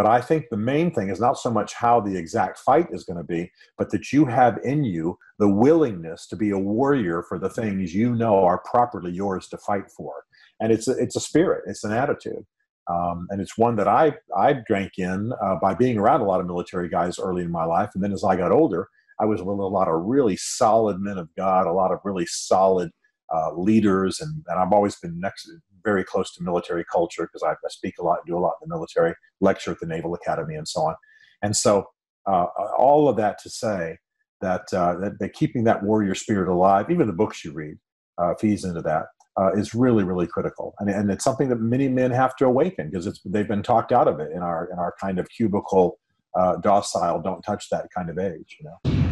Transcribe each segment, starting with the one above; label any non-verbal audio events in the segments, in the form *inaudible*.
But I think the main thing is not so much how the exact fight is going to be, but that you have in you the willingness to be a warrior for the things you know are properly yours to fight for. And it's a, it's a spirit, it's an attitude. Um, and it's one that I, I drank in uh, by being around a lot of military guys early in my life. And then as I got older, I was with a lot of really solid men of God, a lot of really solid uh, leaders, and, and I've always been next, very close to military culture because I, I, speak a lot, do a lot in the military, lecture at the Naval Academy, and so on. And so, uh, all of that to say that, uh, that, that keeping that warrior spirit alive, even the books you read, uh, feeds into that. Uh, is really really critical, and, and it's something that many men have to awaken because it's they've been talked out of it in our in our kind of cubicle, uh, docile, don't touch that kind of age. You know.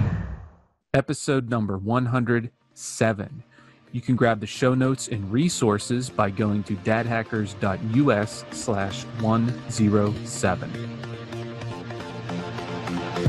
Episode number one hundred seven. You can grab the show notes and resources by going to dadhackers.us slash 107.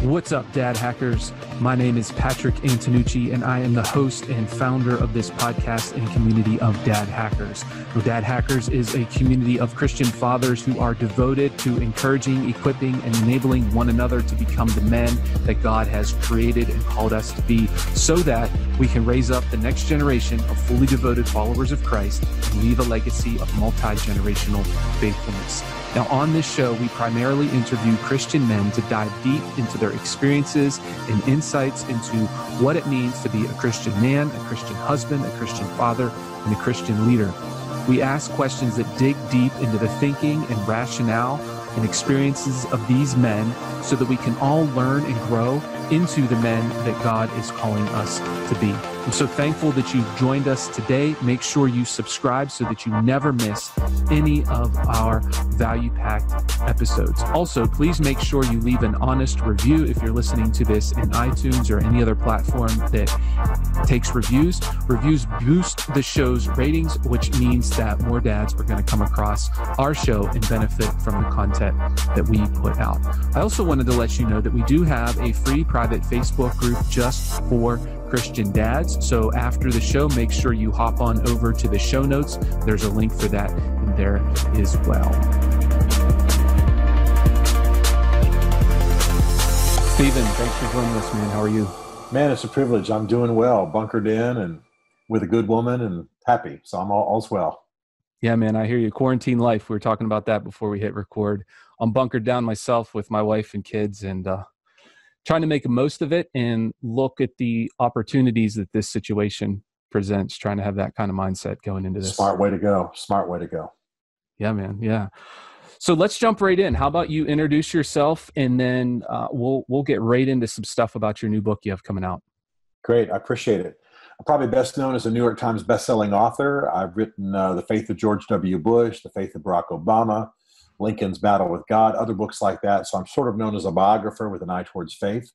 What's up, Dad Hackers? My name is Patrick Antonucci, and I am the host and founder of this podcast and community of Dad Hackers. Dad Hackers is a community of Christian fathers who are devoted to encouraging, equipping, and enabling one another to become the men that God has created and called us to be, so that we can raise up the next generation of fully devoted followers of Christ and leave a legacy of multi generational faithfulness. Now, on this show, we primarily interview Christian men to dive deep into their experiences and insights into what it means to be a Christian man, a Christian husband, a Christian father, and a Christian leader. We ask questions that dig deep into the thinking and rationale and experiences of these men so that we can all learn and grow into the men that God is calling us to be. I'm so thankful that you've joined us today. Make sure you subscribe so that you never miss any of our value packed episodes. Also, please make sure you leave an honest review if you're listening to this in iTunes or any other platform that takes reviews. Reviews boost the show's ratings, which means that more dads are going to come across our show and benefit from the content that we put out. I also wanted to let you know that we do have a free private Facebook group just for Christian dads. So after the show, make sure you hop on over to the show notes. There's a link for that there as well. Stephen, thanks for joining us, man. How are you? Man, it's a privilege. I'm doing well, bunkered in and with a good woman and happy. So I'm all, all's well. Yeah, man, I hear you. Quarantine life. We were talking about that before we hit record. I'm bunkered down myself with my wife and kids, and uh, trying to make the most of it and look at the opportunities that this situation presents trying to have that kind of mindset going into this. Smart way to go. Smart way to go. Yeah man. Yeah. So let's jump right in. How about you introduce yourself and then uh, we'll we'll get right into some stuff about your new book you have coming out. Great. I appreciate it. I'm probably best known as a new york times bestselling author. I've written uh, the faith of george w. Bush the faith of barack obama Lincoln's Battle with God, other books like that. So I'm sort of known as a biographer with an eye towards faith.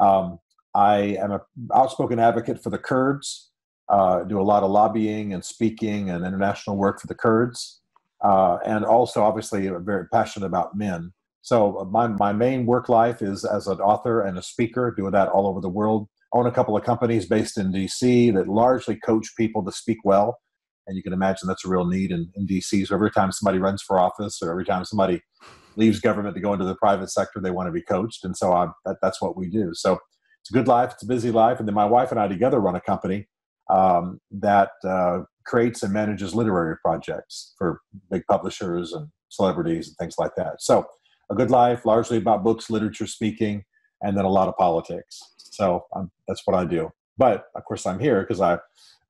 Um, I am an outspoken advocate for the Kurds, uh, do a lot of lobbying and speaking and international work for the Kurds, uh, and also obviously very passionate about men. So uh, my, my main work life is as an author and a speaker, doing that all over the world. Own a couple of companies based in DC that largely coach people to speak well and you can imagine that's a real need in, in DC. So every time somebody runs for office or every time somebody leaves government to go into the private sector, they want to be coached. And so I, that, that's what we do. So it's a good life. It's a busy life. And then my wife and I together run a company um, that uh, creates and manages literary projects for big publishers and celebrities and things like that. So a good life, largely about books, literature, speaking, and then a lot of politics. So um, that's what I do. But of course, I'm here because I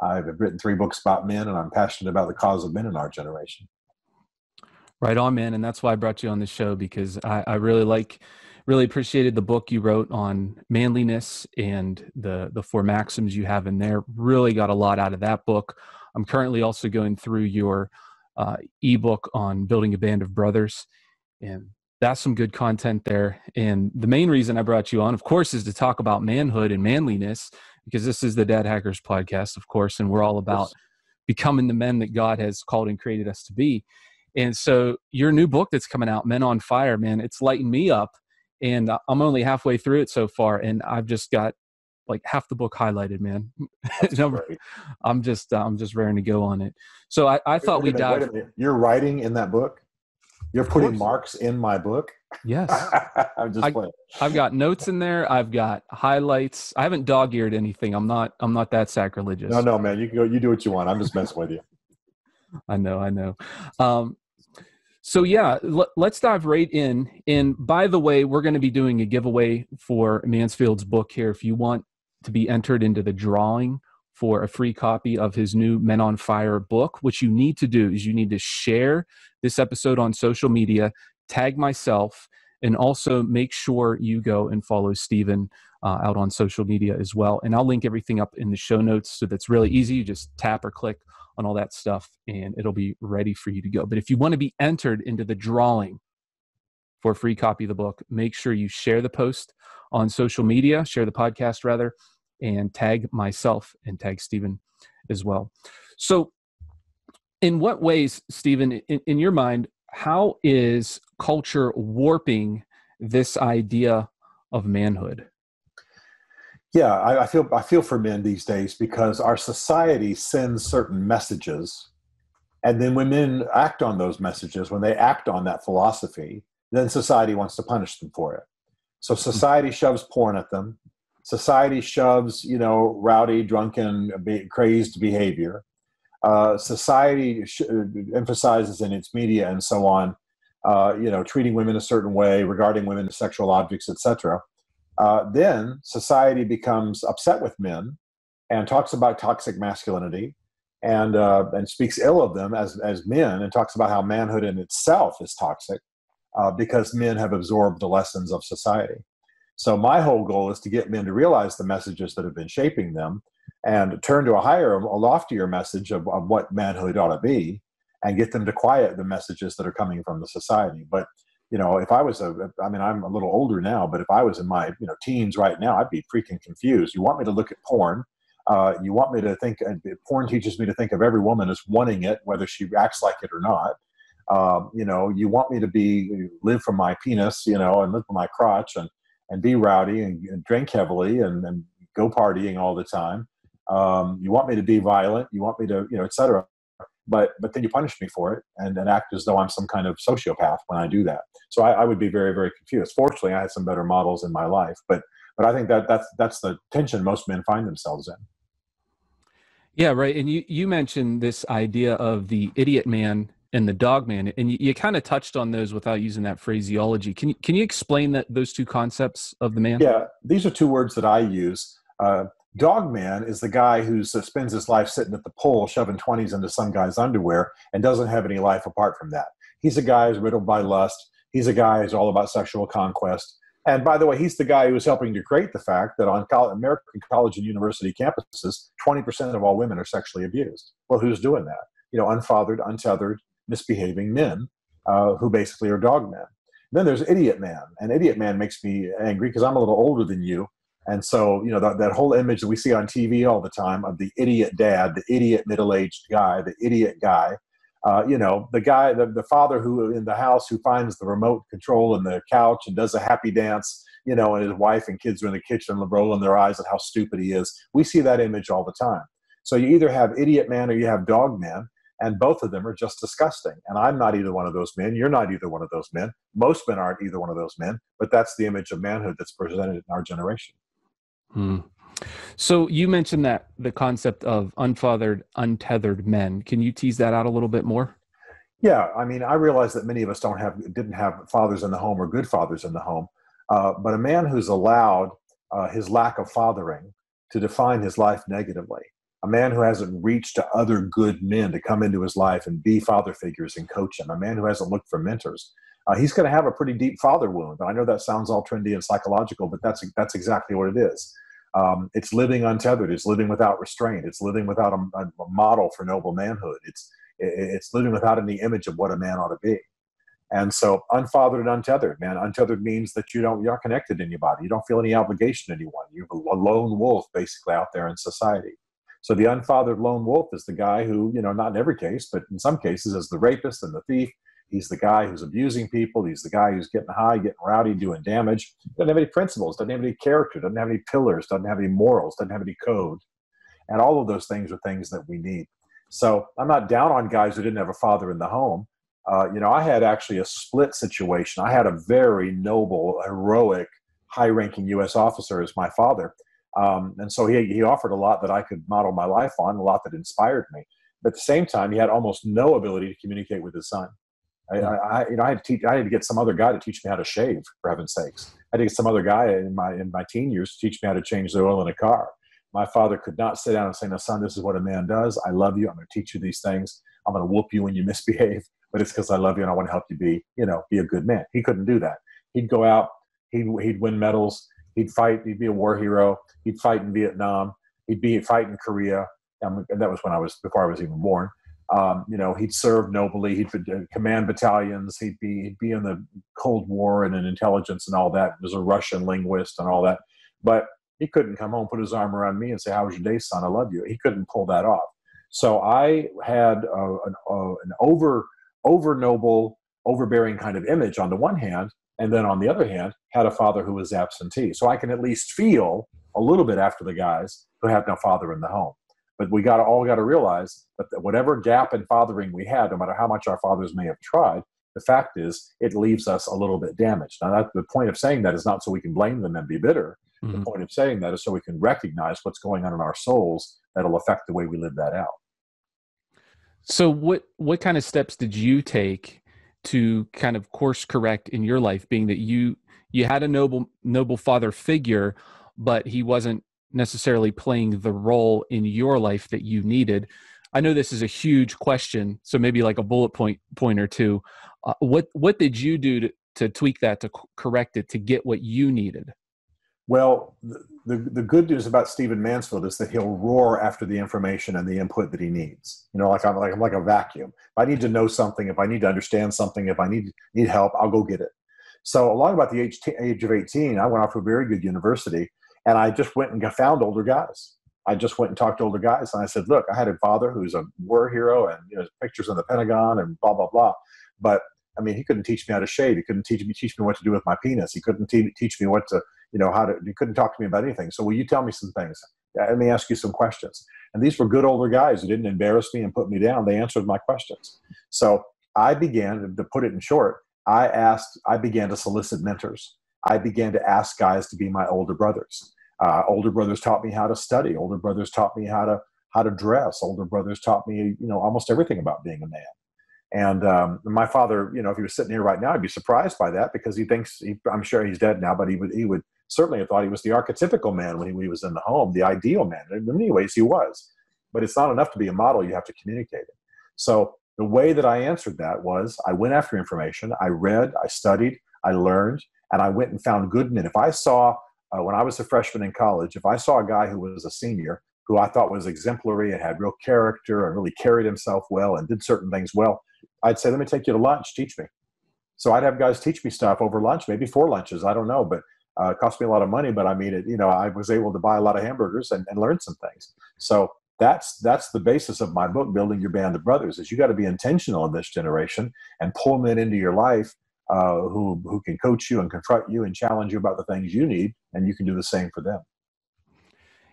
I've written three books about men, and I'm passionate about the cause of men in our generation. Right on, man, and that's why I brought you on the show because I, I really like, really appreciated the book you wrote on manliness and the the four maxims you have in there. Really got a lot out of that book. I'm currently also going through your uh, ebook on building a band of brothers, and that's some good content there. And the main reason I brought you on, of course, is to talk about manhood and manliness because this is the Dad Hackers podcast, of course, and we're all about becoming the men that God has called and created us to be. And so, your new book that's coming out, Men on Fire, man, it's lighting me up. And I'm only halfway through it so far, and I've just got like half the book highlighted, man. *laughs* I'm just I'm just raring to go on it. So I, I thought we dive. You're writing in that book. You're putting marks in my book. Yes, *laughs* I'm just I, playing. I've got notes in there. I've got highlights. I haven't dog-eared anything. I'm not. I'm not that sacrilegious. No, no, man. You can go. You do what you want. I'm just messing with you. *laughs* I know. I know. Um, so yeah, l- let's dive right in. And by the way, we're going to be doing a giveaway for Mansfield's book here. If you want to be entered into the drawing for a free copy of his new Men on Fire book, what you need to do is you need to share this episode on social media, tag myself, and also make sure you go and follow Stephen uh, out on social media as well. And I'll link everything up in the show notes so that's really easy. You just tap or click on all that stuff and it'll be ready for you to go. But if you want to be entered into the drawing for a free copy of the book, make sure you share the post on social media, share the podcast rather, and tag myself and tag Stephen as well. So, in what ways, Stephen, in, in your mind, how is culture warping this idea of manhood? Yeah, I, I, feel I feel for men these days because our society sends certain messages, and then when men act on those messages, when they act on that philosophy, then society wants to punish them for it. So hmm. society shoves porn at them. Society shoves, you know, rowdy, drunken, crazed behavior. Uh, society sh- emphasizes in its media and so on, uh, you know, treating women a certain way, regarding women as sexual objects, etc uh, then society becomes upset with men and talks about toxic masculinity and uh, and speaks ill of them as as men and talks about how manhood in itself is toxic uh, because men have absorbed the lessons of society. So my whole goal is to get men to realize the messages that have been shaping them and turn to a higher, a loftier message of, of what manhood ought to be, and get them to quiet the messages that are coming from the society. But you know, if I was a, I mean, I'm a little older now, but if I was in my, you know, teens right now, I'd be freaking confused. You want me to look at porn? Uh, you want me to think, porn teaches me to think of every woman as wanting it, whether she acts like it or not. Um, you know, you want me to be, live from my penis, you know, and live from my crotch and, and be rowdy and, and drink heavily and, and go partying all the time. Um, you want me to be violent. You want me to, you know, et cetera but but then you punish me for it and, and act as though I'm some kind of sociopath when I do that. So I, I, would be very very confused. Fortunately, I had some better models in my life, but but I think that that's that's the tension most men find themselves in. Yeah, right. And you you mentioned this idea of the idiot man and the dog man, and you, you kind of touched on those without using that phraseology. Can you can you explain that those two concepts of the man? Yeah, these are two words that I use. Uh, Dog man is the guy who uh, spends his life sitting at the pole shoving 20s into some guy's underwear and doesn't have any life apart from that. He's a guy who's riddled by lust. He's a guy who's all about sexual conquest. And by the way, he's the guy who is helping to create the fact that on college, American college and university campuses, 20% of all women are sexually abused. Well, who's doing that? You know, unfathered, untethered, misbehaving men uh, who basically are dog men. Then there's idiot man. And idiot man makes me angry because I'm a little older than you and so, you know, that, that whole image that we see on TV all the time of the idiot dad, the idiot middle aged guy, the idiot guy, uh, you know, the guy, the, the father who in the house who finds the remote control in the couch and does a happy dance, you know, and his wife and kids are in the kitchen rolling their eyes at how stupid he is. We see that image all the time. So you either have idiot man or you have dog man, and both of them are just disgusting. And I'm not either one of those men. You're not either one of those men. Most men aren't either one of those men, but that's the image of manhood that's presented in our generation. Hmm. So you mentioned that the concept of unfathered, untethered men. Can you tease that out a little bit more? Yeah, I mean, I realize that many of us don't have, didn't have fathers in the home or good fathers in the home, uh, but a man who's allowed uh, his lack of fathering to define his life negatively, a man who hasn't reached to other good men to come into his life and be father figures and coach him, a man who hasn't looked for mentors, uh, he's going to have a pretty deep father wound. I know that sounds all trendy and psychological, but that's that's exactly what it is. Um, it's living untethered. It's living without restraint. It's living without a, a, model for noble manhood. It's it's living without any image of what a man ought to be. And so, unfathered and untethered, man. Untethered means that you don't you're connected to anybody. You don't feel any obligation to anyone. You're a lone wolf, basically, out there in society. So the unfathered lone wolf is the guy who, you know, not in every case, but in some cases, is the rapist and the thief He's the guy who's abusing people. He's the guy who's getting high, getting rowdy, doing damage. Doesn't have any principles, doesn't have any character, doesn't have any pillars, doesn't have any morals, doesn't have any code. And all of those things are things that we need. So I'm not down on guys who didn't have a father in the home, uh, you know, I had actually a split situation. I had a very noble, heroic, high-ranking U.S. officer as my father, um, and so he he offered a lot that I could model my life on, a lot that inspired me. But at the same time, he had almost no ability to communicate with his son. I, I, you know, I had to teach. I had to get some other guy to teach me how to shave. For heaven's sakes, I had to get some other guy in my in my teen years to teach me how to change the oil in a car. My father could not sit down and say, "No, son, this is what a man does. I love you. I'm going to teach you these things. I'm going to whoop you when you *laughs* misbehave, but it's because I love you and I want to help you be, you know, be a good man." He couldn't do that. He'd go out. He'd he'd win medals. He'd fight. He'd be a war hero. He'd fight in Vietnam. He'd be fight in Korea. And that was when I was before I was even born. Um, you know, he'd serve nobly. He'd command battalions. He'd be he'd be in the Cold War and in intelligence and all that. He was a Russian linguist and all that. But he couldn't come home, put his arm around me, and say, "How was your day, son? I love you." He couldn't pull that off. So I had an, an over over noble, overbearing kind of image on the one hand, and then on the other hand, had a father who was absentee. So I can at least feel a little bit after the guys who have no father in the home. But we got all got to realize that whatever gap in fathering we had, no matter how much our fathers may have tried, the fact is it leaves us a little bit damaged. Now, that, the point of saying that is not so we can blame them and be bitter. Mm-hmm. The point of saying that is so we can recognize what's going on in our souls that'll affect the way we live that out. So, what what kind of steps did you take to kind of course correct in your life? Being that you you had a noble noble father figure, but he wasn't necessarily playing the role in your life that you needed. I know this is a huge question so maybe like a bullet point point or two. Uh, what what did you do to, to tweak that to correct it to get what you needed? Well the, the, the good news about stephen mansfield is that he'll roar after the information and the input that he needs. You know like i'm like i'm like a vacuum. If i need to know something if i need to understand something if i need need help i'll go get it so along about the age, age of 18 i went off to a very good university and I just went and found older guys. I just went and talked to older guys, and I said, "Look, I had a father who's a war hero, and you know, pictures in the Pentagon, and blah blah blah." But I mean, he couldn't teach me how to shave. He couldn't teach me teach me what to do with my penis. He couldn't te- teach me what to, you know, how to. He couldn't talk to me about anything. So, will you tell me some things? Let me ask you some questions. And these were good older guys who didn't embarrass me and put me down. They answered my questions. So I began to put it in short. I asked. I began to solicit mentors. I began to ask guys to be my older brothers. Uh, older brothers taught me how to study. Older brothers taught me how to how to dress. Older brothers taught me, you know, almost everything about being a man. And um, my father, you know, if he was sitting here right now, I'd be surprised by that because he thinks he, I'm sure he's dead now, but he would he would certainly have thought he was the archetypical man when he, when he was in the home, the ideal man. In many ways, he was. But it's not enough to be a model; you have to communicate it. So the way that I answered that was I went after information, I read, I studied, I learned, and I went and found good men. If I saw, uh, when I was a freshman in college, if I saw a guy who was a senior who I thought was exemplary and had real character and really carried himself well and did certain things well, I'd say, let me take you to lunch, teach me. So I'd have guys teach me stuff over lunch, maybe four lunches, I don't know, but uh, it cost me a lot of money, but I mean, it, you know, I was able to buy a lot of hamburgers and, and learn some things. So that's that's the basis of my book building your band of brothers is you got to be intentional in this generation and pull men into your life uh, who who can coach you and confront you and challenge you about the things you need and you can do the same for them.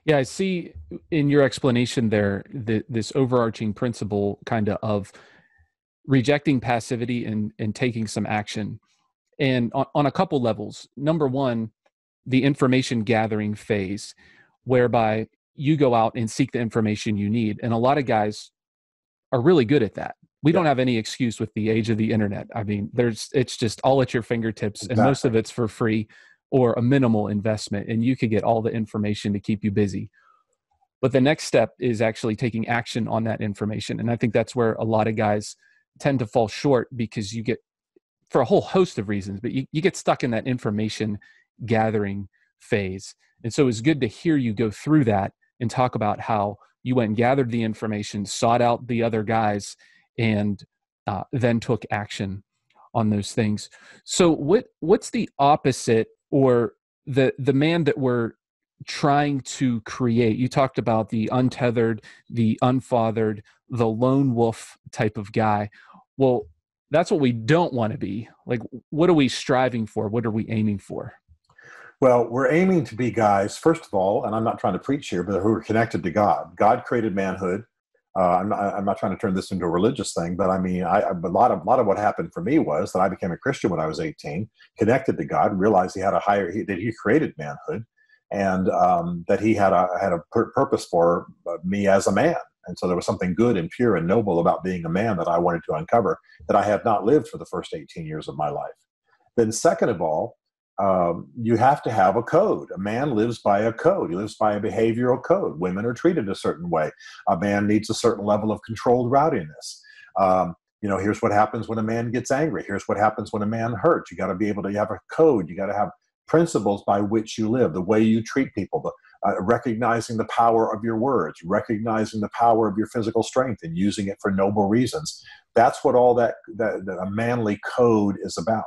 Yeah i see in your explanation there the, this overarching principle kind of of rejecting passivity and and taking some action. And on, on a couple levels. Number one the information gathering phase whereby you go out and seek the information you need. And a lot of guys are really good at that. We yeah. don't have any excuse with the age of the internet. I mean, there's it's just all at your fingertips exactly. and most of it's for free or a minimal investment and you could get all the information to keep you busy. But the next step is actually taking action on that information. And I think that's where a lot of guys tend to fall short because you get for a whole host of reasons, but you, you get stuck in that information gathering phase. And so it's good to hear you go through that and talk about how you went and gathered the information, sought out the other guys, and uh, then took action on those things. So, what what's the opposite, or the the man that we're trying to create? You talked about the untethered, the unfathered, the lone wolf type of guy. Well, that's what we don't want to be. Like, what are we striving for? What are we aiming for? Well, we're aiming to be guys, first of all, and I'm not trying to preach here, but who are connected to God. God created manhood. Uh, I'm, not, I'm not trying to turn this into a religious thing, but I mean, I, a lot of a lot of what happened for me was that I became a Christian when I was 18, connected to God, realized He had a higher he, that He created manhood, and um, that He had a had a pur- purpose for uh, me as a man. And so there was something good and pure and noble about being a man that I wanted to uncover that I had not lived for the first 18 years of my life. Then, second of all, um, you have to have a code. A man lives by a code. He lives by a behavioral code. Women are treated a certain way. A man needs a certain level of controlled rowdiness. Um, you know, here's what happens when a man gets angry. Here's what happens when a man hurts. You got to be able to have a code. You got to have principles by which you live, the way you treat people, the, uh, recognizing the power of your words, recognizing the power of your physical strength, and using it for noble reasons. That's what all that, that, that a manly code is about.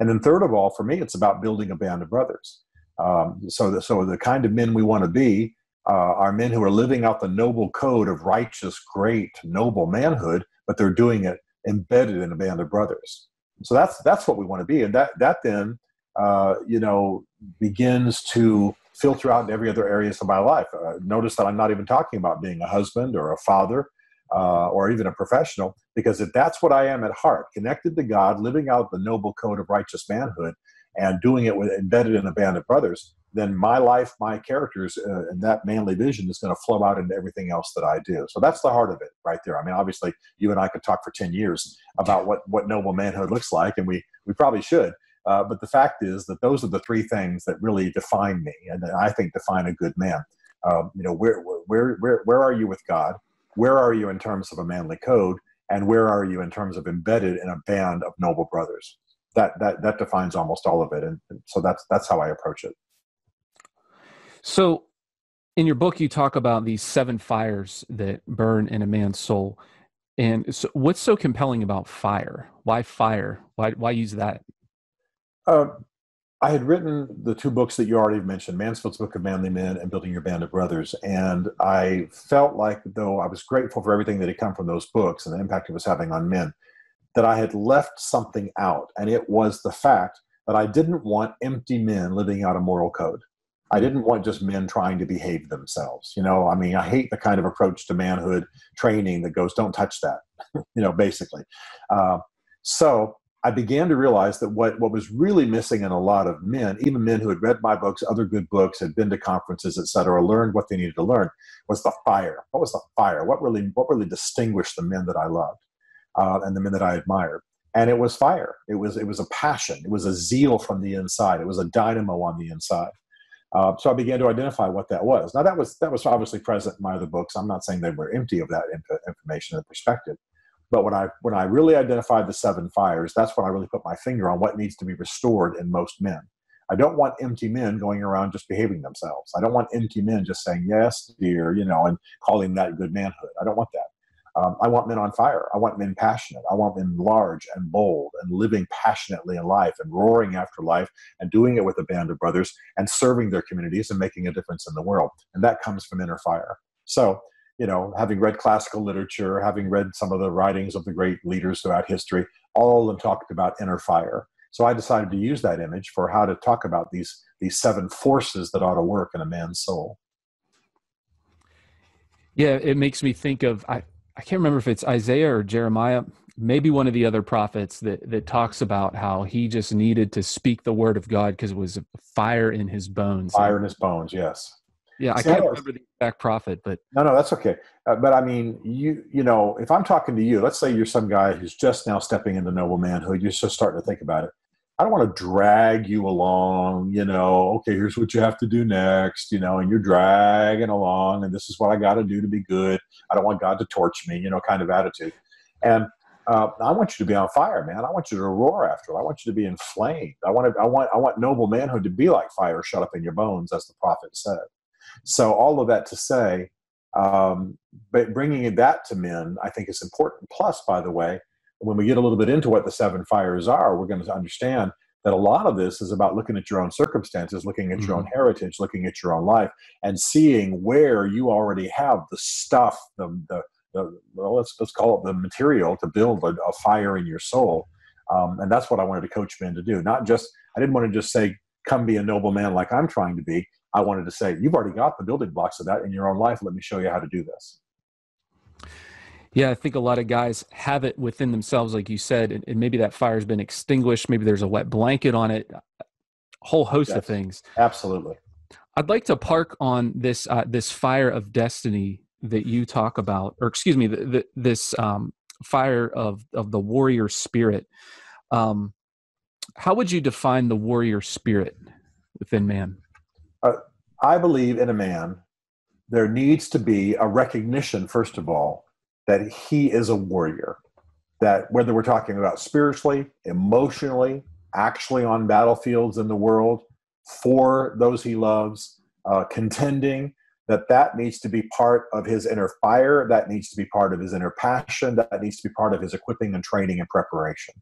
And then third of all, for me, it's about building a band of brothers. Um, so, the, so the kind of men we want to be uh, are men who are living out the noble code of righteous, great, noble manhood, but they're doing it embedded in a band of brothers. So that's that's what we want to be, and that that then uh, you know begins to filter out in every other areas of my life. Uh, notice that I'm not even talking about being a husband or a father uh, or even a professional, because if that's what I am at heart, connected to God, living out the noble code of righteous manhood, and doing it with embedded in a band of brothers, then my life, my characters, uh, and that manly vision is going to flow out into everything else that I do. So that's the heart of it, right there. I mean, obviously, you and I could talk for ten years about what what noble manhood looks like, and we we probably should. Uh, but the fact is that those are the three things that really define me, and I think define a good man. Um, you know, where where where where are you with God? Where are you in terms of a manly code and where are you in terms of embedded in a band of noble brothers? That that that defines almost all of it and, so that's that's how i approach it. So in your book you talk about these seven fires that burn in a man's soul and so what's so compelling about fire? Why fire? Why why use that? Uh, I had written the two books that you already mentioned, Mansfield's Book of Manly Men and Building Your Band of Brothers. And I felt like, though I was grateful for everything that had come from those books and the impact it was having on men, that I had left something out. And it was the fact that I didn't want empty men living out a moral code. I didn't want just men trying to behave themselves. You know, I mean, I hate the kind of approach to manhood training that goes, don't touch that, *laughs* you know, basically. Uh, so I began to realize that what, what was really missing in a lot of men, even men who had read my books, other good books, had been to conferences, et cetera, learned what they needed to learn, was the fire. What was the fire? What really, what really distinguished the men that I loved uh, and the men that I admired? And it was fire. It was, it was a passion. It was a zeal from the inside. It was a dynamo on the inside. Uh, so I began to identify what that was. Now that was that was obviously present in my other books. I'm not saying they were empty of that information and perspective, but when I when I really identified the seven fires, that's when I really put my finger on what needs to be restored in most men. I don't want empty men going around just behaving themselves. I don't want empty men just saying yes, dear, you know, and calling that good manhood. I don't want that. Um, I want men on fire. I want men passionate. I want men large and bold and living passionately in life and roaring after life and doing it with a band of brothers and serving their communities and making a difference in the world. And that comes from inner fire. So you know, having read classical literature, having read some of the writings of the great leaders throughout history, all of them talked about inner fire. So I decided to use that image for how to talk about these these seven forces that ought to work in a man's soul. Yeah, it makes me think of I, I can't remember if it's Isaiah or Jeremiah, maybe one of the other prophets that that talks about how he just needed to speak the word of God because it was fire in his bones. Fire in his bones, yes. Yeah, I can't remember the exact prophet, but no, no, that's okay. Uh, but I mean, you, you know, if I'm talking to you, let's say you're some guy who's just now stepping into noble manhood, you're just starting to think about it. I don't want to drag you along, you know, okay, here's what you have to do next, you know, and you're dragging along, and this is what I got to do to be good. I don't want God to torch me, you know, kind of attitude. And uh, I want you to be on fire, man. I want you to roar after it. I want you to be inflamed. I want to, I want, I want noble manhood to be like fire shut up in your bones, as the prophet said. So all of that to say, um, but bringing that to men, I think is important. Plus, by the way, when we get a little bit into what the seven fires are, we're going to understand that a lot of this is about looking at your own circumstances, looking at mm-hmm. your own mm-hmm. heritage, looking at your own life, and seeing where you already have the stuff, the, the, the well, let's, let's call it the material to build a, a fire in your soul. Um, and that's what I wanted to coach men to do. Not just, I didn't want to just say, come be a noble man like I'm trying to be. I wanted to say, you've already got the building blocks of that in your own life. Let me show you how to do this. Yeah, I think a lot of guys have it within themselves, like you said, and, and maybe that fire's been extinguished. Maybe there's a wet blanket on it. A whole host yes, of things. Absolutely. I'd like to park on this uh, this fire of destiny that you talk about, or excuse me, the, the, this um, fire of of the warrior spirit. Um, how would you define the warrior spirit within man? I believe in a man there needs to be a recognition, first of all, that he is a warrior. That whether we're talking about spiritually, emotionally, actually on battlefields in the world, for those he loves, uh, contending, that that needs to be part of his inner fire, that needs to be part of his inner passion, that needs to be part of his equipping and training and preparation.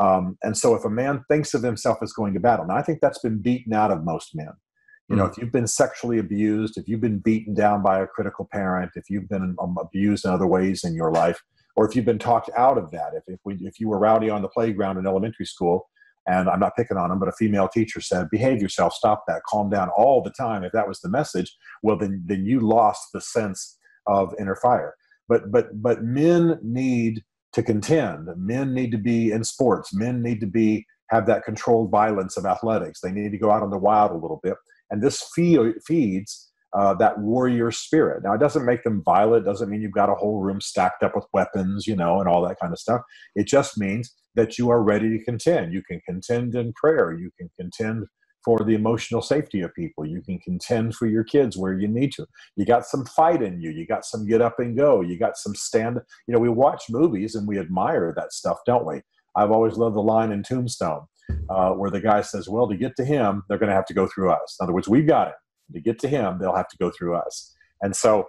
Um, and so if a man thinks of himself as going to battle, now I think that's been beaten out of most men. You know, mm. if you've been sexually abused, if you've been beaten down by a critical parent, if you've been um, abused in other ways in your life, or if you've been talked out of that, if, if, we, if you were rowdy on the playground in elementary school, and I'm not picking on them, but a female teacher said, behave yourself, stop that, calm down all the time. If that was the message, well, then, then you lost the sense of inner fire. But, but, but men need to contend. Men need to be in sports. Men need to be have that controlled violence of athletics. They need to go out on the wild a little bit. And this feeds uh, that warrior spirit. Now, it doesn't make them violent, doesn't mean you've got a whole room stacked up with weapons, you know, and all that kind of stuff. It just means that you are ready to contend. You can contend in prayer, you can contend for the emotional safety of people. You can contend for your kids where you need to. You got some fight in you. You got some get up and go. You got some stand. You know, we watch movies and we admire that stuff, don't we? I've always loved the line in Tombstone uh, where the guy says, Well, to get to him, they're going to have to go through us. In other words, we've got it. To get to him, they'll have to go through us. And so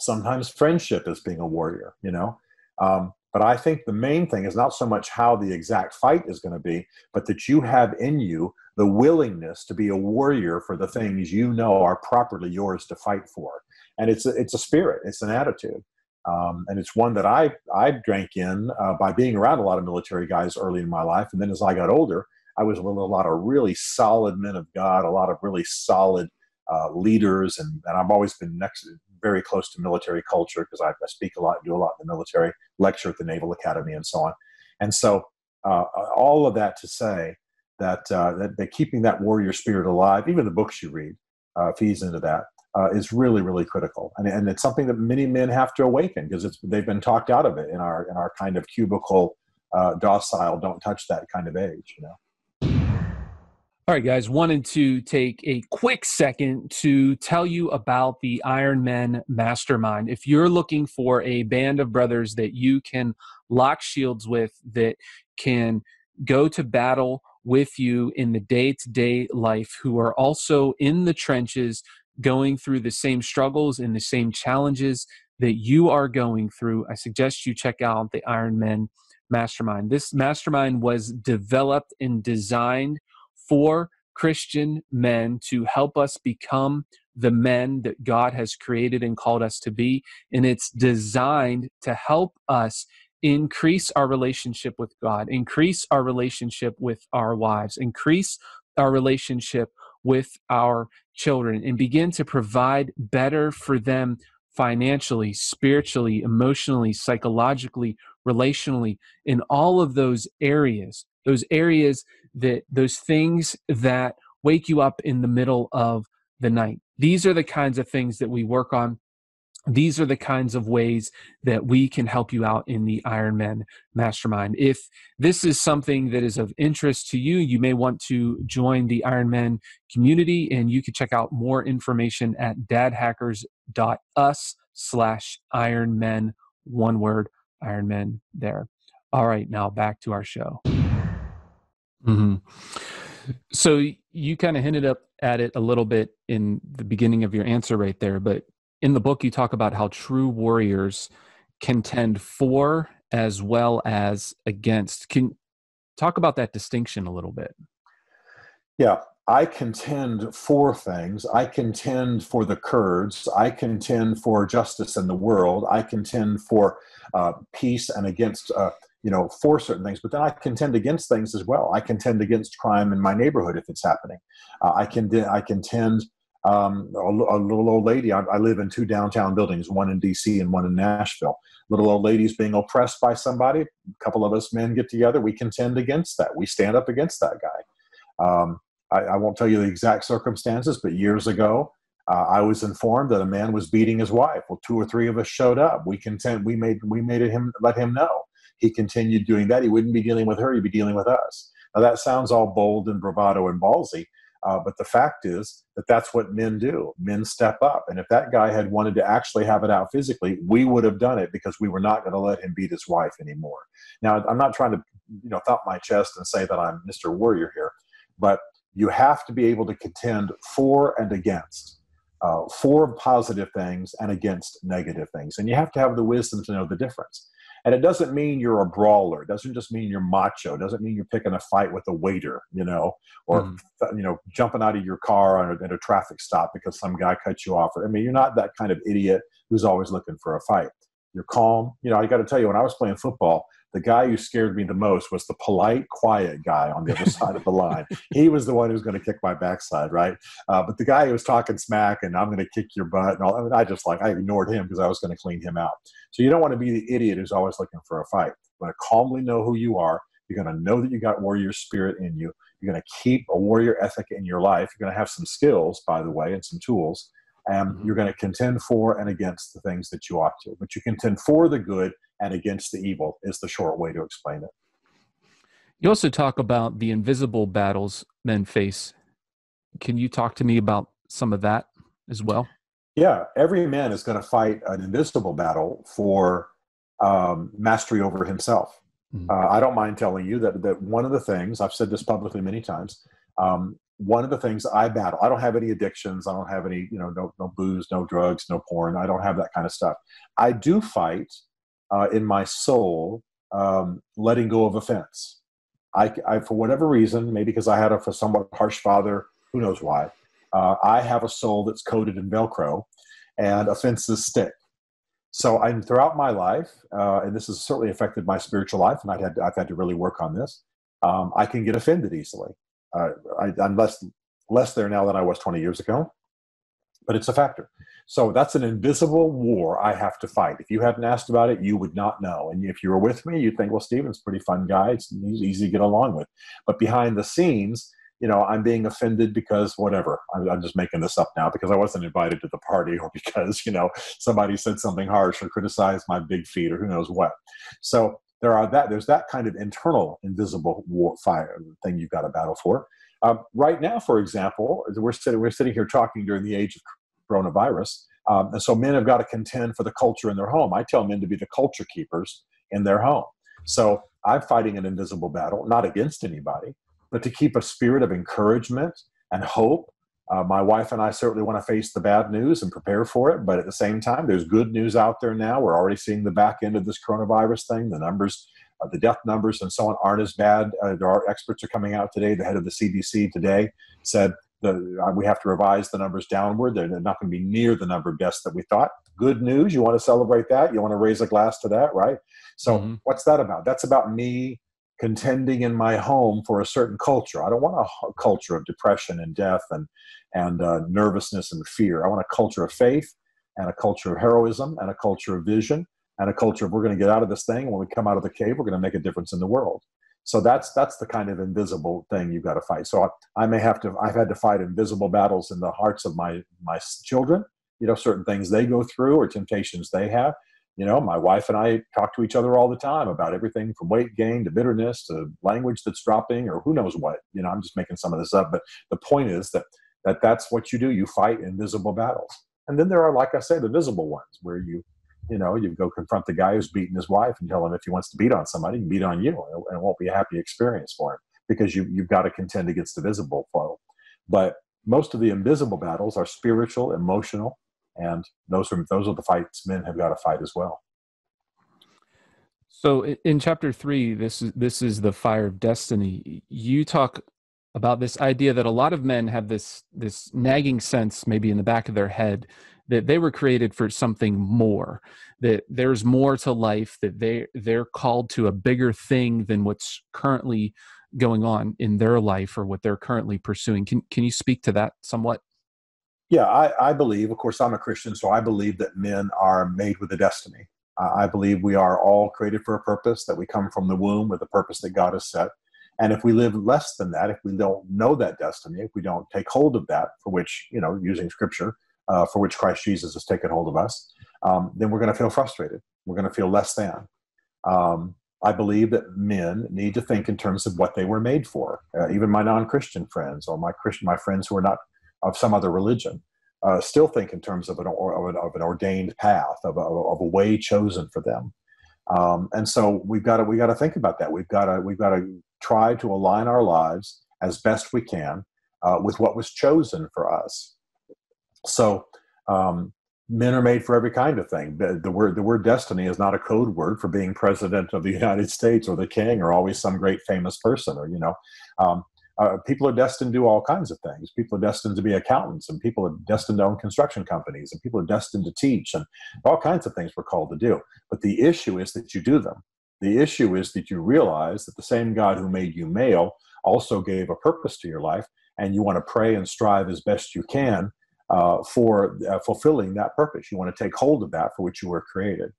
sometimes friendship is being a warrior, you know. Um, but I think the main thing is not so much how the exact fight is going to be, but that you have in you the willingness to be a warrior for the things you know are properly yours to fight for. And it's a, it's a spirit, it's an attitude. Um, and it's one that I, I drank in uh, by being around a lot of military guys early in my life. And then as I got older, I was with a lot of really solid men of God, a lot of really solid uh, leaders. And, and I've always been next, very close to military culture because I, I, speak a lot, and do a lot in the military, lecture at the Naval Academy, and so on. And so, uh, all of that to say that, uh, that, that keeping that warrior spirit alive, even the books you read, uh, feeds into that uh, is really really critical and, and it's something that many men have to awaken because it's they've been talked out of it in our in our kind of cubicle uh, docile don't touch that kind of age you know all right, guys, wanted to take a quick second to tell you about the Iron Men Mastermind. If you're looking for a band of brothers that you can lock shields with, that can go to battle with you in the day to day life, who are also in the trenches going through the same struggles and the same challenges that you are going through, I suggest you check out the Iron Men Mastermind. This mastermind was developed and designed for Christian men to help us become the men that God has created and called us to be. And it's designed to help us increase our relationship with God, increase our relationship with our wives, increase our relationship with our children and begin to provide better for them financially, spiritually, emotionally, psychologically, relationally, in all of those areas, those areas that, those things that wake you up in the middle of the night. These are the kinds of things that we work on these are the kinds of ways that we can help you out in the Iron Men Mastermind. If this is something that is of interest to you, you may want to join the Ironman community, and you can check out more information at dadhackers.us slash Ironmen, one word, Ironmen there. All right, now back to our show. Mm-hmm. So you kind of hinted up at it a little bit in the beginning of your answer right there, but in the book you talk about how true warriors contend for as well as against. Can talk about that distinction a little bit? Yeah i contend for things. I contend for the kurds. I contend for justice in the world. I contend for uh, peace and against uh, you know for certain things but then i contend against things as well. I contend against crime in my neighborhood if it's happening. Uh, i can i contend Um, a, a, little old lady. I, I, live in two downtown buildings, one in D.C. and one in Nashville. Little old ladies being oppressed by somebody. A couple of us men get together. We contend against that. We stand up against that guy. Um, I, I, won't tell you the exact circumstances, but years ago, uh, I was informed that a man was beating his wife. Well, two or three of us showed up. We contend. We made we made him let him know. He continued doing that. He wouldn't be dealing with her. He'd be dealing with us. Now that sounds all bold and bravado and ballsy, uh, but the fact is that that's what men do. Men step up. And if that guy had wanted to actually have it out physically, we would have done it because we were not going to let him beat his wife anymore. Now, I'm not trying to, you know, thump my chest and say that I'm Mr. Warrior here, but you have to be able to contend for and against. Uh, for positive things and against negative things. And you have to have the wisdom to know the difference. And it doesn't mean you're a brawler. It doesn't just mean you're macho. It doesn't mean you're picking a fight with a waiter, you know, or mm you know, jumping out of your car at a traffic stop because some guy cut you off. I mean, you're not that kind of idiot who's always looking for a fight. You're calm. You know, I got to tell you, when I was playing football, the guy who scared me the most was the polite, quiet guy on the other *laughs* side of the line. He was the one who was going to kick my backside, right? Uh, but the guy who was talking smack and I'm going to kick your butt and all, I, mean, I just like I ignored him because I was going to clean him out. So you don't want to be the idiot who's always looking for a fight. You want to calmly know who you are. You're going to know that you got warrior spirit in you. You're going to keep a warrior ethic in your life. You're going to have some skills, by the way, and some tools. And mm-hmm. you're going to contend for and against the things that you ought to. But you contend for the good and against the evil is the short way to explain it. You also talk about the invisible battles men face. Can you talk to me about some of that as well? Yeah, every man is going to fight an invisible battle for um, mastery over himself. Mm-hmm. Uh, I don't mind telling you that, that one of the things, I've said this publicly many times, um, one of the things I battle, I don't have any addictions. I don't have any, you know, no, no booze, no drugs, no porn. I don't have that kind of stuff. I do fight uh, in my soul um, letting go of offense. I, I, for whatever reason, maybe because I had a somewhat harsh father, who knows why, uh, I have a soul that's coated in Velcro, and offenses stick. So I'm throughout my life, uh, and this has certainly affected my spiritual life, and I've had I've had to really work on this. Um, I can get offended easily. I, am less less there now than I was 20 years ago, but it's a factor. So that's an invisible war I have to fight. If you hadn't asked about it, you would not know. And if you were with me, you'd think, well, Stephen's pretty fun guy. It's, easy to get along with. But behind the scenes, you know, I'm being offended because whatever. I'm, I'm, just making this up now because I wasn't invited to the party or *laughs* because, you know, somebody said something harsh or criticized my big feet or who knows what. So there are that, there's that kind of internal invisible war fire thing you've got to battle for. Um, right now, for example, we're sitting, we're sitting here talking during the age of coronavirus. Um, and so men have got to contend for the culture in their home. I tell men to be the culture keepers in their home. So I'm fighting an invisible battle, not against anybody, but to keep a spirit of encouragement and hope. Uh, my wife and I certainly want to face the bad news and prepare for it, but at the same time, there's good news out there now. We're already seeing the back end of this coronavirus thing. The numbers, uh, the death numbers, and so on aren't as bad. Uh, there are experts are coming out today. The head of the CDC today said the, uh, we have to revise the numbers downward. They're, they're not going to be near the number of deaths that we thought. Good news. You want to celebrate that. You want to raise a glass to that, right? So, mm-hmm. what's that about? That's about me contending in my home for a certain culture. I don't want a culture of depression and death and and uh, nervousness and fear. I want a culture of faith and a culture of heroism and a culture of vision and a culture of we're going to get out of this thing. When we come out of the cave, we're going to make a difference in the world. So that's that's the kind of invisible thing you've got to fight. So I, I may have to. I've had to fight invisible battles in the hearts of my my children. You know, certain things they go through or temptations they have. You know, my wife and I talk to each other all the time about everything from weight gain to bitterness to language that's dropping or who knows what. You know, I'm just making some of this up, but the point is that that that's what you do. You fight invisible battles, and then there are, like I say, the visible ones where you you know, you go confront the guy who's beating his wife and tell him if he wants to beat on somebody, he can beat on you, and it won't be a happy experience for him because you you've got to contend against the visible foe. But most of the invisible battles are spiritual, emotional, and those are those are the fights men have got to fight as well. So in chapter three, this is this is the fire of destiny. You talk about this idea that a lot of men have this this nagging sense, maybe in the back of their head, that they were created for something more that there's more to life that they they're called to a bigger thing than what's currently going on in their life or what they're currently pursuing can can you speak to that somewhat Yeah, I, I believe, of course, I'm a Christian, so I believe that men are made with a destiny. I believe we are all created for a purpose, that we come from the womb with a purpose that God has set. And if we live less than that, if we don't know that destiny, if we don't take hold of that, for which, you know, using scripture, uh, for which Christ Jesus has taken hold of us, um, then we're going to feel frustrated. We're going to feel less than. Um, I believe that men need to think in terms of what they were made for. Uh, even my non-Christian friends or my Christian, my friends who are not of some other religion, uh, still think in terms of an, an, of an ordained path, of a, of a, way chosen for them. Um, and so we've got to we got to think about that. We've got to we've got to try to align our lives as best we can uh, with what was chosen for us. So um, men are made for every kind of thing. The, the, word the word destiny is not a code word for being president of the *laughs* United States or the king or always some great famous person or you know. Um, uh, people are destined to do all kinds of things. People are destined to be accountants, and people are destined to own construction companies, and people are destined to teach, and all kinds of things we're called to do. But the issue is that you do them. The issue is that you realize that the same God who made you male also gave a purpose to your life, and you want to pray and strive as best you can uh, for uh, fulfilling that purpose. You want to take hold of that for which you were created.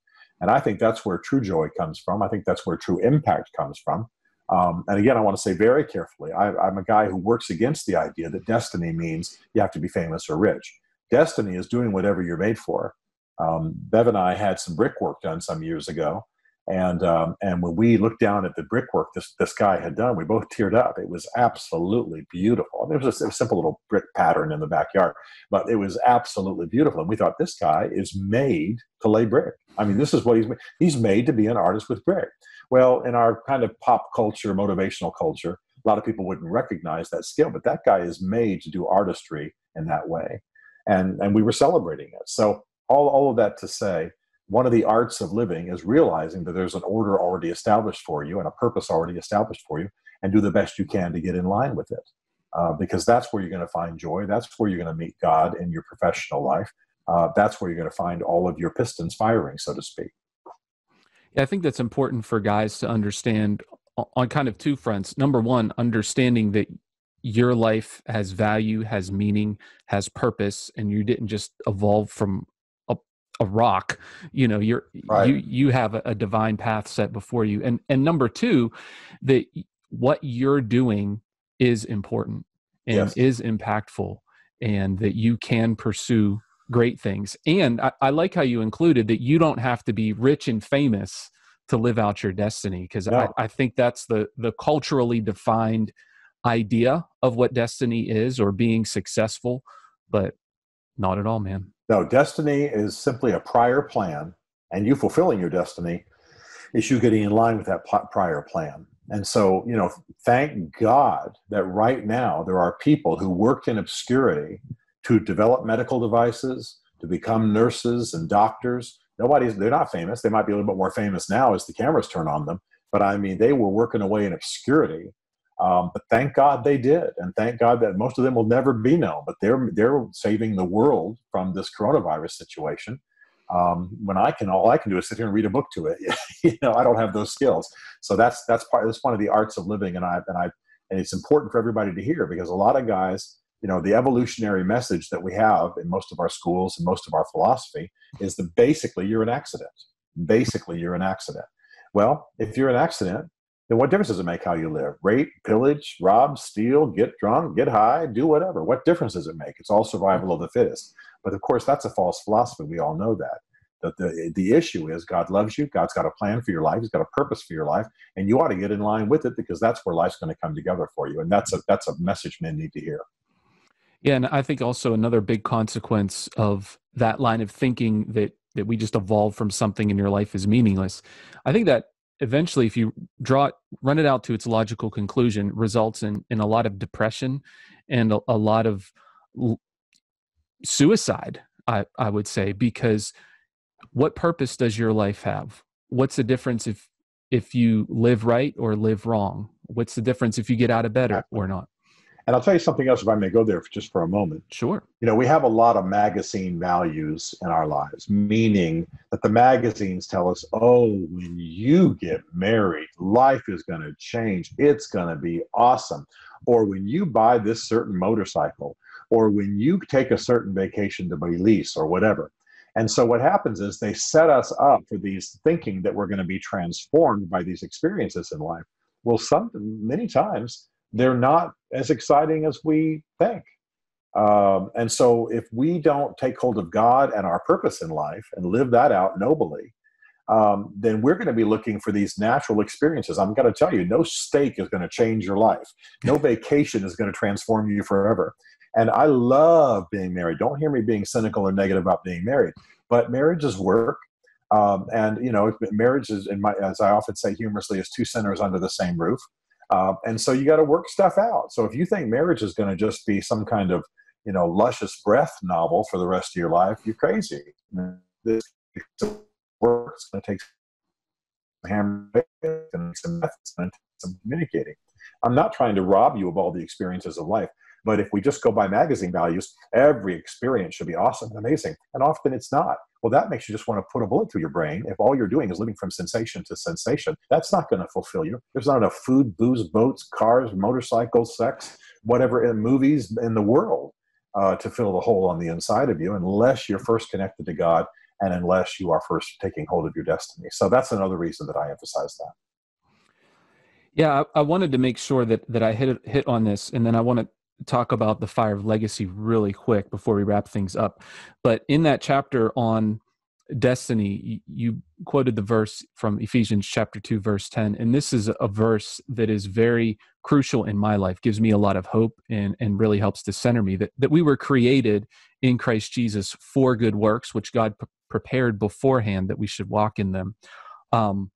And I think that's where true joy comes from. I think that's where true impact comes from. Um, and again, I want to say very carefully I, I'm a guy who works against the idea that destiny means you have to be famous or rich. Destiny is doing whatever you're made for. Um, Bev and I had some brickwork done some years ago, and um, and when we looked down at the brickwork this this guy had done, we both teared up. It was absolutely beautiful. I mean, it was a, a, simple little brick pattern in the backyard, but it was absolutely beautiful. And we thought this guy is made to lay brick. I mean, this is what he's made. He's made to be an artist with brick. Well, in our kind of pop culture, motivational culture, a lot of people wouldn't recognize that skill, but that guy is made to do artistry in that way, and and we were celebrating it. So all all of that to say one of the arts of living is realizing that there's an order already established for you and a purpose already established for you and do the best you can to get in line with it. Uh, because that's where you're going to find joy. That's where you're going to meet god in your professional life. Uh, that's where you're going to find all of your pistons firing so to speak i think that's important for guys to understand on kind of two fronts number one understanding that your life has value has meaning has purpose and you didn't just evolve from a rock you know you're right. you you have a, a, divine path set before you and and number two that what you're doing is important and yes. is impactful and that you can pursue great things and I, I, like how you included that you don't have to be rich and famous to live out your destiny because no. I, I think that's the the culturally defined idea of what destiny is or being successful but not at all man no, destiny is simply a prior plan, and you fulfilling your destiny is you getting in line with that prior plan. And so, you know, thank God that right now there are people who worked in obscurity to develop medical devices, to become nurses and doctors. Nobody's, they're not famous. They might be a little bit more famous now as the cameras turn on them. But I mean, they were working away in obscurity um, but thank God they did, and thank God that most of them will never be known. But they're they're saving the world from this coronavirus situation. Um, when I can, all I can do is sit here and read a book to it. *laughs* you know, I don't have those skills. So that's that's part. That's one of the arts of living, and I and I and it's important for everybody to hear because a lot of guys, you know, the evolutionary message that we have in most of our schools and most of our philosophy is that basically you're an accident. Basically, you're an accident. Well, if you're an accident, then what difference does it make how you live? Rape, pillage, rob, steal, get drunk, get high, do whatever. What difference does it make? It's all survival of the fittest. But of course, that's a false philosophy. We all know that. That the, the issue is God loves you. God's got a plan for your life. He's got a purpose for your life, and you ought to get in line with it because that's where life's going to come together for you. And that's a that's a message men need to hear. Yeah, and I think also another big consequence of that line of thinking that that we just evolve from something in your life is meaningless. I think that eventually if you draw it run it out to its logical conclusion results in in a lot of depression and a, a lot of l- suicide i i would say because what purpose does your life have? What's the difference if if you live right or live wrong? What's the difference if you get out of bed or, or not and I'll tell you something else if I may go there for just for a moment. Sure. You know, we have a lot of magazine values in our lives, meaning that the magazines tell us, oh, when you get married, life is going to change. It's going to be awesome. Or when you buy this certain motorcycle, or when you take a certain vacation to Belize or whatever. And so what happens is they set us up for these thinking that we're going to be transformed by these experiences in life. Well, some many times they're not as exciting as we think. Um, and so if we don't take hold of God and our purpose in life and live that out nobly, um, then we're going to be looking for these natural experiences. I'm going to tell you, no steak is going to change your life. No *laughs* vacation is going to transform you forever. And I love being married. Don't hear me being cynical or negative about being married, but marriage is work. Um, and you know, marriage is, in my, as I often say humorously, is two sinners under the same roof. Uh, and so you got to work stuff out. So if you think marriage is going to just be some kind of, you know, luscious breath novel for the rest of your life, you're crazy. This work. It's going to take some hammer, and some methods, and some communicating. I'm not trying to rob you of all the experiences of life. But if we just go by magazine values, every experience should be awesome and amazing. And often it's not. Well, that makes you just want to put a bullet through your brain. If all you're doing is living from sensation to sensation, that's not going to fulfill you. There's not enough food, booze, boats, cars, motorcycles, sex, whatever in movies in the world uh, to fill the hole on the inside of you unless you're first connected to God and unless you are first taking hold of your destiny. So that's another reason that I emphasize that. Yeah, I, I wanted to make sure that that I hit hit on this, and then I want to talk about the fire of legacy really quick before we wrap things up. But in that chapter on destiny, you quoted the verse from Ephesians chapter 2, verse 10. And this is a verse that is very crucial in my life, gives me a lot of hope and, and really helps to center me that, that we were created in Christ Jesus for good works, which God p- prepared beforehand that we should walk in them. Um,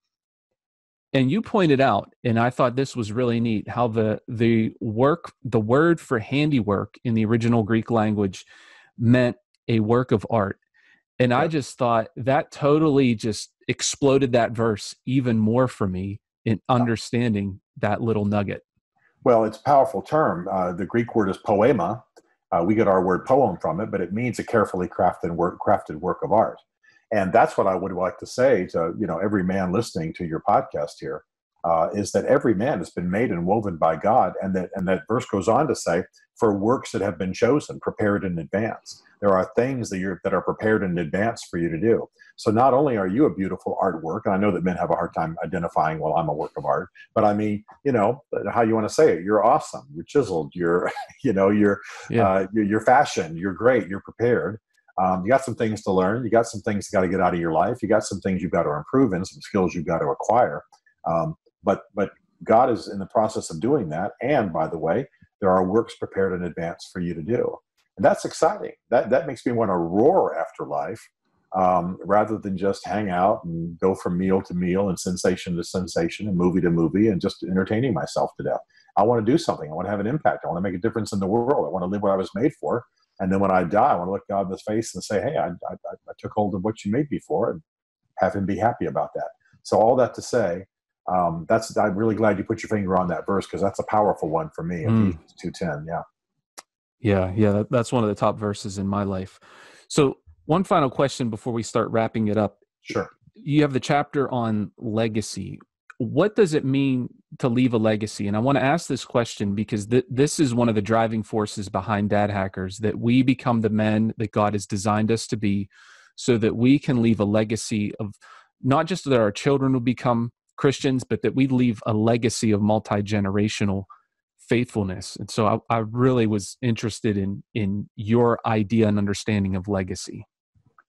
and you pointed out and i thought this was really neat how the the work the word for handiwork in the original greek language meant a work of art. And yeah. i just thought that totally just exploded that verse even more for me in understanding that little nugget. Well it's a powerful term. Uh, the greek word is poema. Uh, we get our word poem from it but it means a carefully crafted work crafted work of art and that's what I would like to say to you know every man listening to your podcast here uh, is that every man has been made and woven by God, and that and that verse goes on to say for works that have been chosen, prepared in advance. There are things that you're that are prepared in advance for you to do. So not only are you a beautiful artwork, and I know that men have a hard time identifying, well, I'm a work of art, but I mean, you know, how you want to say it. You're awesome. You're chiseled. You're, *laughs* you know, you're, yeah. uh, you're, you're fashioned. You're great. You're prepared. Um, you got some things to learn. You got some things you got to get out of your life. You got some things you've got to improve in, some skills you've got to acquire. Um, but but God is in the process of doing that. And by the way, there are works prepared in advance for you to do, and that's exciting. That that makes me want to roar after life. Um, rather than just hang out and go from meal to meal and sensation to sensation and movie to movie and just entertaining myself to death. I want to do something. I want to have an impact. I want to make a difference in the world. I want to live what I was made for. And then when I die, I want to look God in the face and say, hey, I, I, I took hold of what you made me for and have him be happy about that. So all that to say, um, that's I'm really glad you put your finger on that verse because that's a powerful one for me. Mm. Two ten, yeah, yeah, yeah. That's one of the top verses in my life. So one final question before we start wrapping it up. Sure. You have the chapter on legacy what does it mean to leave a legacy? And I want to ask this question because th- this is one of the driving forces behind Dad Hackers that we become the men that God has designed us to be so that we can leave a legacy of not just that our children will become Christians, but that we leave a legacy of multi generational faithfulness. And so I, I really was interested in in your idea and understanding of legacy.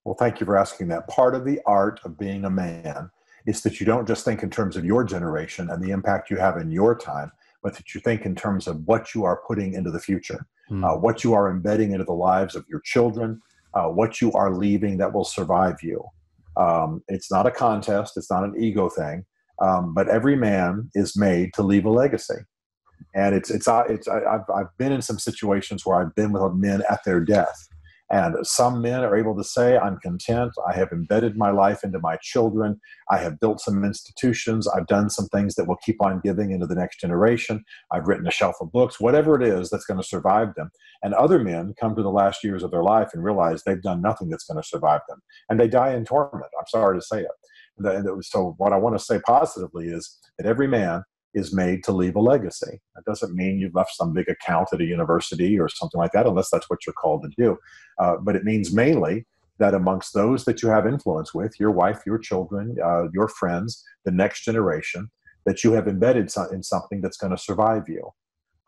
Well, thank you for asking that. Part of the art of being a man is that you don't just think in terms of your generation and the impact you have in your time, but that you think in terms of what you are putting into the future, mm. uh, what you are embedding into the lives of your children, uh, what you are leaving that will survive you. Um, it's not a contest, it's not an ego thing, um, but every man is made to leave a legacy. And it's, it's, uh, it's, I, have I've been in some situations where I've been with men at their death and some men are able to say, I'm content. I have embedded my life into my children. I have built some institutions. I've done some things that will keep on giving into the next generation. I've written a shelf of books, whatever it is that's going to survive them. And other men come to the last years of their life and realize they've done nothing that's going to survive them. And they die in torment. I'm sorry to say it. So, what I want to say positively is that every man is made to leave a legacy. That doesn't mean you've left some big account at a university or something like that, unless that's what you're called to do. Uh, but it means mainly that amongst those that you have influence with, your wife, your children, uh, your friends, the next generation, that you have embedded in something that's going to survive you.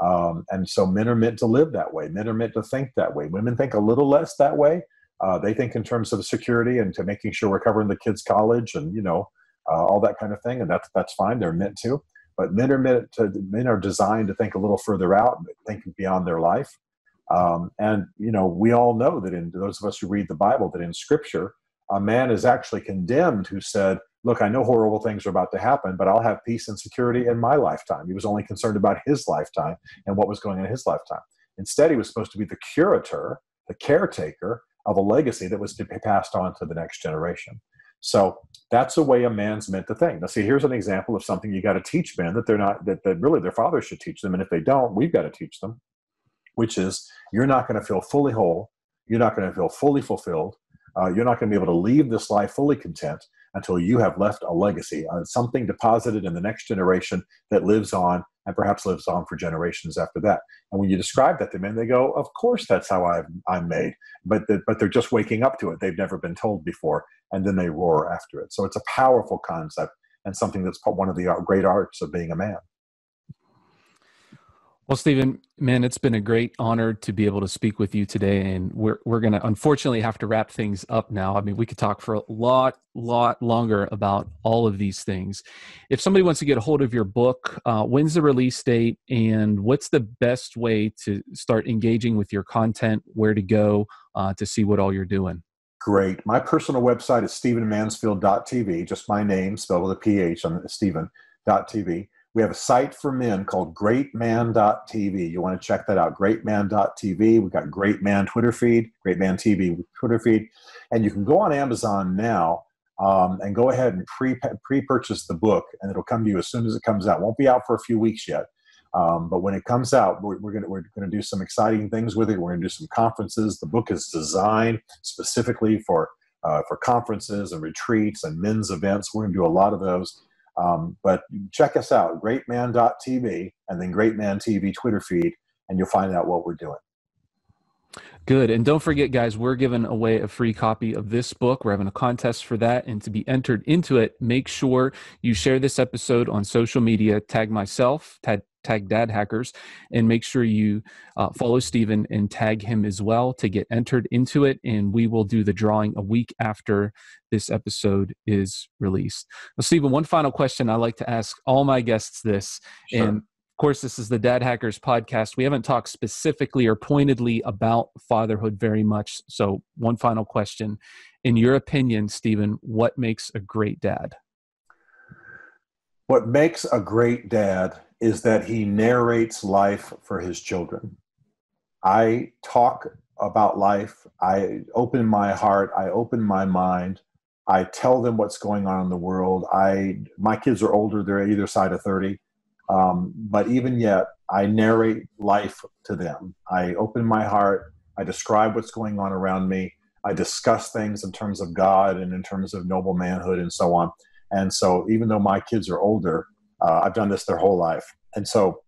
Um, and so men are meant to live that way. Men are meant to think that way. Women think a little less that way. Uh, they think in terms of security and to making sure we're covering the kids' college and you know uh, all that kind of thing, and that's that's fine. They're meant to. But men are meant to. Men are designed to think a little further out, think beyond their life. Um, and you know, we all know that in those of us who read the Bible, that in Scripture, a man is actually condemned who said, "Look, I know horrible things are about to happen, but I'll have peace and security in my lifetime." He was only concerned about his lifetime and what was going on in his lifetime. Instead, he was supposed to be the curator, the caretaker of a legacy that was to be passed on to the next generation. So that's the way a man's meant to think. Now, see, here's an example of something you got to teach men that they're not that, that really their fathers should teach them, and if they don't, we've got to teach them which is you're not going to feel fully whole, you're not going to feel fully fulfilled, uh, you're not going to be able to leave this life fully content until you have left a legacy, uh, something deposited in the next generation that lives on and perhaps lives on for generations after that. And when you describe that to men, they go, "Of course, that's how I'm, I'm made," but the, but they're just waking up to it. They've never been told before, and then they roar after it. So it's a powerful concept and something that's one of the uh, great arts of being a man. Well, Stephen, man, it's been a great honor to be able to speak with you today, and we're we're going to unfortunately have to wrap things up now. I mean, we could talk for a lot, lot longer about all of these things. If somebody wants to get a hold of your book, uh, when's the release date, and what's the best way to start engaging with your content? Where to go uh, to see what all you're doing? Great. My personal website is stephenmansfield.tv, just my name spelled with a PH on Stephen.tv we have a site for men called greatman.tv. You want to check that out, greatman.tv. We've got Great Man Twitter feed, Great Man TV Twitter feed. And you can go on Amazon now um, and go ahead and pre pre purchase the book, and it'll come to you as soon as it comes out. Won't be out for a few weeks yet. Um, but when it comes out, we're, we're going we're gonna do some exciting things with it. We're going to do some conferences. The book is designed specifically for, uh, for conferences and retreats and men's events. We're going to do a lot of those. Um, but check us out, greatman.tv and then Greatman TV Twitter feed, and you'll find out what we're doing. Good. And don't forget, guys, we're giving away a free copy of this book. We're having a contest for that. And to be entered into it, make sure you share this episode on social media, tag myself, tag, tag Dad Hackers, and make sure you uh, follow Stephen and tag him as well to get entered into it. And we will do the drawing a week after this episode is released. Now, Stephen, one final question I like to ask all my guests this. Sure. And of course, this is the Dad Hackers podcast. We haven't talked specifically or pointedly about fatherhood very much. So, one final question. In your opinion, Stephen, what makes a great dad? What makes a great dad is that he narrates life for his children. I talk about life, I open my heart, I open my mind, I tell them what's going on in the world. I my kids are older, they're either side of 30. Um, but even yet, I narrate life to them. I open my heart, I describe what's going on around me, I discuss things in terms of God and in terms of noble manhood and so on. And so, even though my kids are older, uh, I've done this their whole life. And so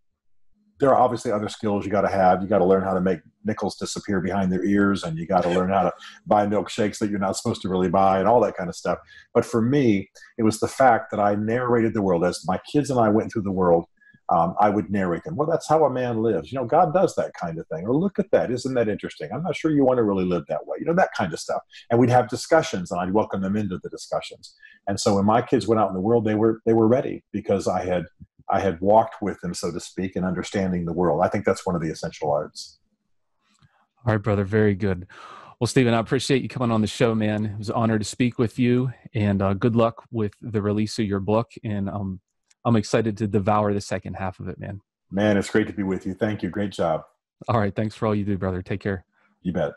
there are obviously other skills you got to have. You got to learn how to make nickels disappear behind their ears, and you got to learn how to buy milkshakes that you're not supposed to really buy, and all that kind of stuff. But for me, it was the fact that I narrated the world as my kids and I went through the world um, I would narrate them. Well, that's how a man lives. You know, God does that kind of thing. Or look at that. Isn't that interesting? I'm not sure you want to really live that way. You know, that kind of stuff. And we'd have discussions and I'd welcome them into the discussions. And so when my kids went out in the world, they were, they were ready because I had, I had walked with them, so to speak, in understanding the world. I think that's one of the essential arts. All right, brother. Very good. Well, Stephen, I appreciate you coming on the show, man. It was an honor to speak with you, and uh, good luck with the release of your book. And um, I'm excited to devour the second half of it, man. Man, it's great to be with you. Thank you. Great job. All right. Thanks for all you do, brother. Take care. You bet.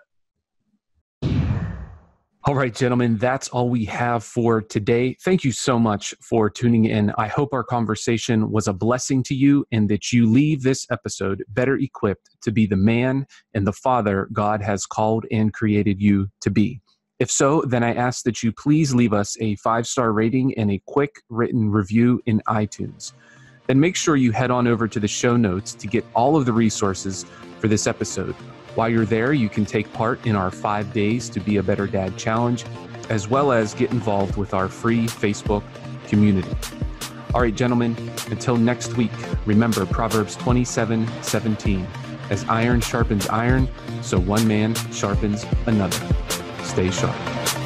All right, gentlemen, that's all we have for today. Thank you so much for tuning in. I hope our conversation was a blessing to you and that you leave this episode better equipped to be the man and the father God has called and created you to be. If so, then I ask that you please leave us a five star rating and a quick written review in iTunes. then make sure you head on over to the show notes to get all of the resources for this episode. While you're there, you can take part in our five days to be a better dad challenge, as well as get involved with our free Facebook community. All right, gentlemen, until next week, remember Proverbs 27 17. As iron sharpens iron, so one man sharpens another. Stay sharp.